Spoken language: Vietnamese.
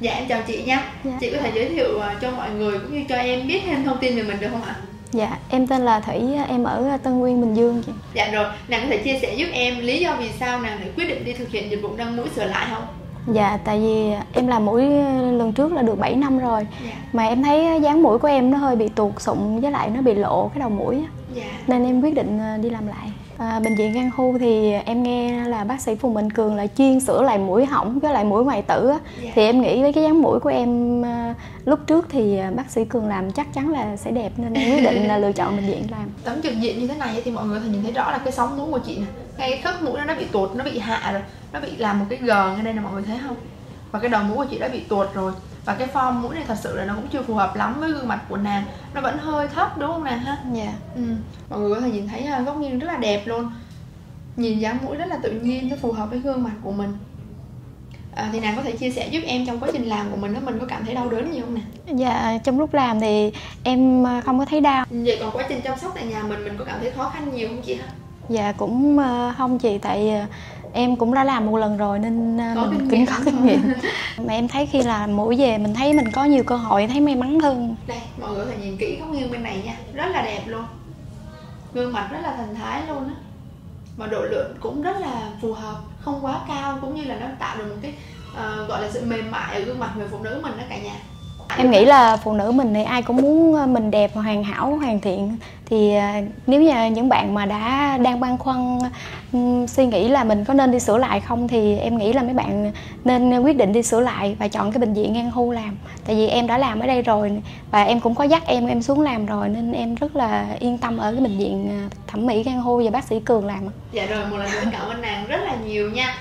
Dạ em chào chị nha. Dạ. Chị có thể giới thiệu ờ, cho mọi người cũng như cho em biết thêm thông tin về mình được không ạ? Dạ, em tên là Thủy, em ở Tân Nguyên, Bình Dương chị. Dạ rồi, nàng có thể chia sẻ giúp em lý do vì sao nàng lại quyết định đi thực hiện dịch vụ nâng mũi sửa lại không? Dạ, tại vì em làm mũi lần trước là được 7 năm rồi Dạ. Mà em thấy dáng mũi của em nó hơi bị tuột sụn với lại nó bị lộ cái đầu mũi á. Dạ. Nên em quyết định ờ, đi làm lại à, Bệnh viện Gan Hu thì em nghe là bác sĩ Phùng Minh Cường là chuyên sửa lại mũi hỏng với lại mũi ngoại tử á. Dạ. Thì em nghĩ với cái dáng mũi của em ờ, lúc trước thì bác sĩ Cường làm chắc chắn là sẽ đẹp Nên em quyết định là lựa chọn bệnh viện làm Tấm trực diện như thế này thì mọi người thể nhìn thấy rõ là cái sóng mũi của chị Ngay cái khớp mũi nó bị tuột, nó bị hạ rồi Nó bị làm một cái gờ ngay đây là mọi người thấy không? Và cái đầu mũi của chị đã bị tuột rồi Và cái form mũi này thật sự là nó cũng chưa phù hợp lắm với gương mặt của nàng Nó vẫn hơi thấp đúng không nàng ha? Dạ Ừ. Mọi người có thể nhìn thấy ha, góc nghiêng rất là đẹp luôn Nhìn dáng mũi rất là tự nhiên, nó phù hợp với gương mặt của mình à, Thì nàng có thể chia sẻ giúp em trong quá trình làm của mình đó Mình có cảm thấy đau đớn gì không nè? Dạ, trong lúc làm thì em ờ, không có thấy đau Vậy còn quá trình chăm sóc tại nhà mình, mình có cảm thấy khó khăn nhiều không chị ha? Dạ cũng ờ, không chị tại em cũng đã làm một lần rồi nên Có mình kinh cũng có kinh nghiệm. Mà em thấy khi làm mũi về mình thấy mình có nhiều cơ hội thấy may mắn hơn. Đây, mọi người thể nhìn kỹ góc nghiêng bên này nha. Rất là đẹp luôn. Gương mặt rất là thần thái luôn á. Và độ lượng cũng rất là phù hợp Không quá cao cũng như là nó tạo được một cái ờ, gọi là sự mềm mại ở gương mặt người phụ nữ mình đó cả nhà em nghĩ là phụ nữ mình thì ai cũng muốn ờ, mình đẹp hoàn hảo hoàn thiện. Thì ờ, nếu như những bạn mà đã đang băn khoăn suy nghĩ là mình có nên đi sửa lại không thì em nghĩ là mấy bạn nên quyết định đi sửa lại và chọn cái bệnh viện ngang hu làm. Tại vì em đã làm ở đây rồi và em cũng có dắt em em xuống làm rồi nên em rất là yên tâm ở cái bệnh viện ờ, thẩm mỹ ngang hu và bác sĩ cường làm. Dạ rồi, một lần nữa cảm ơn nàng rất là nhiều nha.